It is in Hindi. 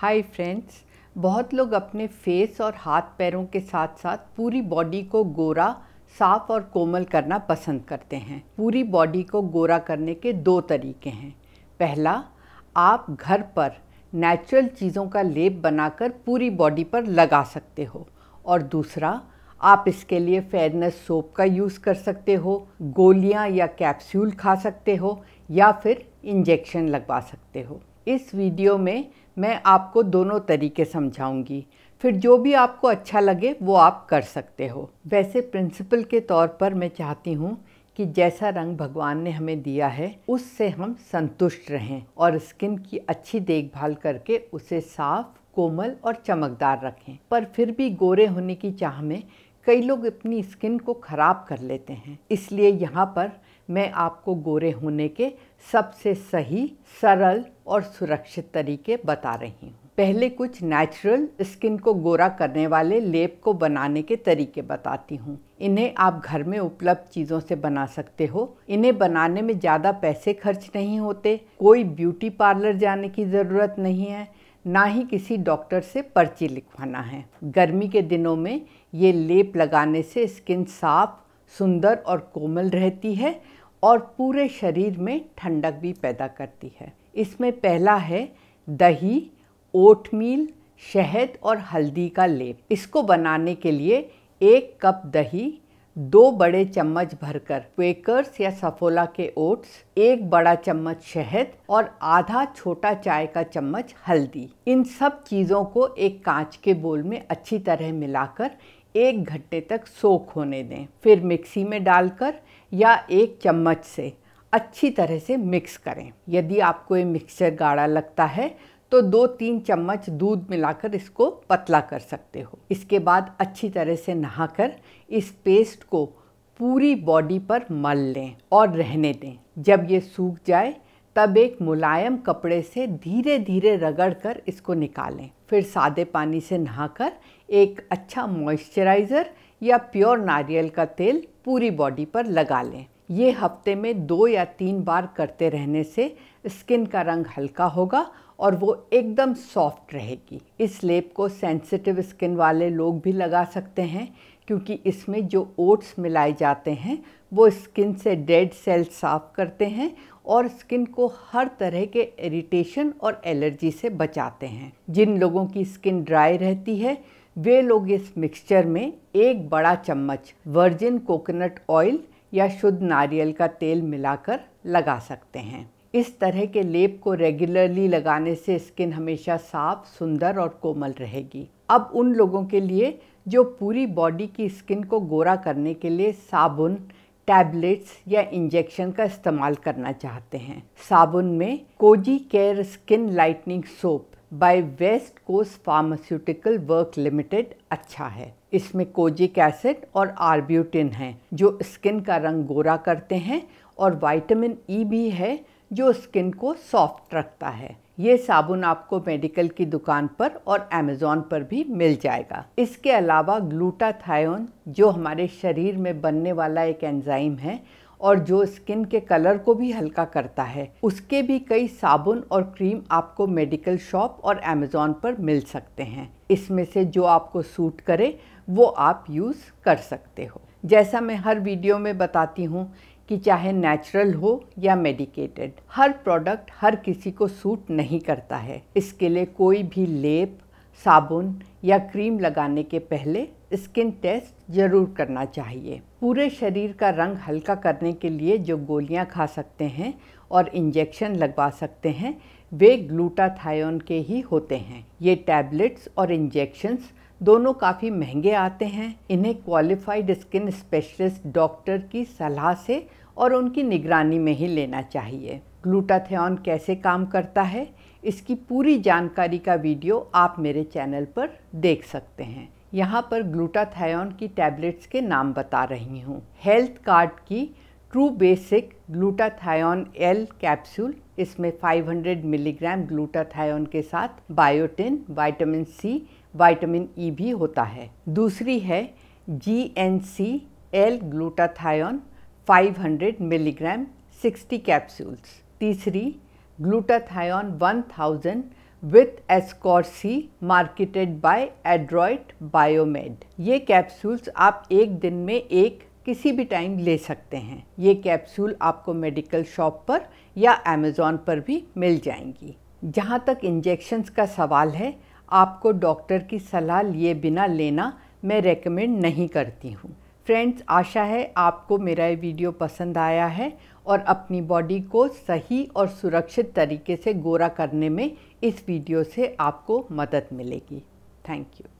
हाय फ्रेंड्स बहुत लोग अपने फेस और हाथ पैरों के साथ साथ पूरी बॉडी को गोरा, साफ़ और कोमल करना पसंद करते हैं। पूरी बॉडी को गोरा करने के दो तरीके हैं। पहला, आप घर पर नेचुरल चीज़ों का लेप बनाकर पूरी बॉडी पर लगा सकते हो। और दूसरा, आप इसके लिए फेयरनेस सोप का यूज़ कर सकते हो, गोलियाँ या कैप्सूल खा सकते हो या फिर इंजेक्शन लगवा सकते हो। इस वीडियो में मैं आपको दोनों तरीके समझाऊँगी। फिर जो भी आपको अच्छा लगे, वो आप कर सकते हो। वैसे प्रिंसिपल के तौर पर मैं चाहती हूँ कि जैसा रंग भगवान ने हमें दिया है, उससे हम संतुष्ट रहें और स्किन की अच्छी देखभाल करके उसे साफ़, कोमल और चमकदार रखें। पर फिर भी गोरे होने की चाह में कई लोग अपनी स्किन को ख़राब कर लेते हैं। इसलिए यहाँ पर मैं आपको गोरे होने के सबसे सही, सरल और सुरक्षित तरीके बता रही हूँ। पहले कुछ नेचुरल स्किन को गोरा करने वाले लेप को बनाने के तरीके बताती हूँ। इन्हें आप घर में उपलब्ध चीज़ों से बना सकते हो। इन्हें बनाने में ज़्यादा पैसे खर्च नहीं होते, कोई ब्यूटी पार्लर जाने की ज़रूरत नहीं है, ना ही किसी डॉक्टर से पर्ची लिखवाना है। गर्मी के दिनों में ये लेप लगाने से स्किन साफ़, सुंदर और कोमल रहती है और पूरे शरीर में ठंडक भी पैदा करती है। इसमें पहला है दही, ओटमील, शहद और हल्दी का लेप। इसको बनाने के लिए एक कप दही, दो बड़े चम्मच भरकर क्वेकर्स या सफोला के ओट्स, एक बड़ा चम्मच शहद और आधा छोटा चाय का चम्मच हल्दी। इन सब चीज़ों को एक कांच के बोल में अच्छी तरह मिलाकर एक घंटे तक सोख होने दें। फिर मिक्सी में डालकर या एक चम्मच से अच्छी तरह से मिक्स करें। यदि आपको ये मिक्सचर गाढ़ा लगता है तो दो तीन चम्मच दूध मिलाकर इसको पतला कर सकते हो। इसके बाद अच्छी तरह से नहाकर इस पेस्ट को पूरी बॉडी पर मल लें और रहने दें। जब ये सूख जाए तब एक मुलायम कपड़े से धीरे धीरे रगड़कर इसको निकालें। फिर सादे पानी से नहाकर एक अच्छा मॉइस्चराइज़र या प्योर नारियल का तेल पूरी बॉडी पर लगा लें। ये हफ़्ते में दो या तीन बार करते रहने से स्किन का रंग हल्का होगा और वो एकदम सॉफ्ट रहेगी। इस लेप को सेंसिटिव स्किन वाले लोग भी लगा सकते हैं, क्योंकि इसमें जो ओट्स मिलाए जाते हैं, वो स्किन से डेड सेल साफ़ करते हैं और स्किन को हर तरह के इरिटेशन और एलर्जी से बचाते हैं। जिन लोगों की स्किन ड्राई रहती है, वे लोग इस मिक्सचर में एक बड़ा चम्मच वर्जिन कोकोनट ऑयल या शुद्ध नारियल का तेल मिलाकर लगा सकते हैं। इस तरह के लेप को रेगुलरली लगाने से स्किन हमेशा साफ़, सुंदर और कोमल रहेगी। अब उन लोगों के लिए जो पूरी बॉडी की स्किन को गोरा करने के लिए साबुन टैबलेट्स या इंजेक्शन का इस्तेमाल करना चाहते हैं। साबुन में Cozy Care skin lightening soap by West Coast Pharmaceutical Work Limited अच्छा है। इसमें कोजिक एसिड और आर्ब्यूटिन है, जो स्किन का रंग गोरा करते हैं और विटामिन ई e भी है, जो स्किन को सॉफ्ट रखता है। ये साबुन आपको मेडिकल की दुकान पर और अमेज़ोन पर भी मिल जाएगा। इसके अलावा ग्लूटाथायोन, जो हमारे शरीर में बनने वाला एक एंजाइम है और जो स्किन के कलर को भी हल्का करता है, उसके भी कई साबुन और क्रीम आपको मेडिकल शॉप और अमेज़ॉन पर मिल सकते हैं। इसमें से जो आपको सूट करे, वो आप यूज़ कर सकते हो। जैसा मैं हर वीडियो में बताती हूँ कि चाहे नेचुरल हो या मेडिकेटेड हर प्रोडक्ट हर किसी को सूट नहीं करता है। इसके लिए कोई भी लेप, साबुन या क्रीम लगाने के पहले स्किन टेस्ट ज़रूर करना चाहिए। पूरे शरीर का रंग हल्का करने के लिए जो गोलियाँ खा सकते हैं और इंजेक्शन लगवा सकते हैं, वे ग्लूटाथायोन के ही होते हैं। ये टैबलेट्स और इंजेक्शंस दोनों काफ़ी महँगे आते हैं। इन्हें क्वालिफाइड स्किन स्पेशलिस्ट डॉक्टर की सलाह से और उनकी निगरानी में ही लेना चाहिए। ग्लूटाथियन कैसे काम करता है, इसकी पूरी जानकारी का वीडियो आप मेरे चैनल पर देख सकते हैं। यहाँ पर ग्लूटाथायोन की टैबलेट्स के नाम बता रही हूँ। हेल्थ कार्ड की true basic glutathione L capsule इसमें 500 मिलीग्राम ग्लूटाथायोन के साथ biotin vitamin C vitamin E भी होता है। दूसरी है G N C L glutathione 500 milligram 60 capsules तीसरी ग्लूटाथायोन 1000 विथ एस्कॉर्सी मार्केटेड बाय एड्रॉइट बायोमेड ये कैप्सूल्स आप एक दिन में एक किसी भी टाइम ले सकते हैं। ये कैप्सूल आपको मेडिकल शॉप पर या अमेज़ॉन पर भी मिल जाएँगी। जहाँ तक इंजेक्शन्स का सवाल है, आपको डॉक्टर की सलाह लिए बिना लेना मैं रेकमेंड नहीं करती हूँ। फ्रेंड्स आशा है आपको मेरा ये वीडियो पसंद आया है और अपनी बॉडी को सही और सुरक्षित तरीके से गोरा करने में इस वीडियो से आपको मदद मिलेगी। Thank you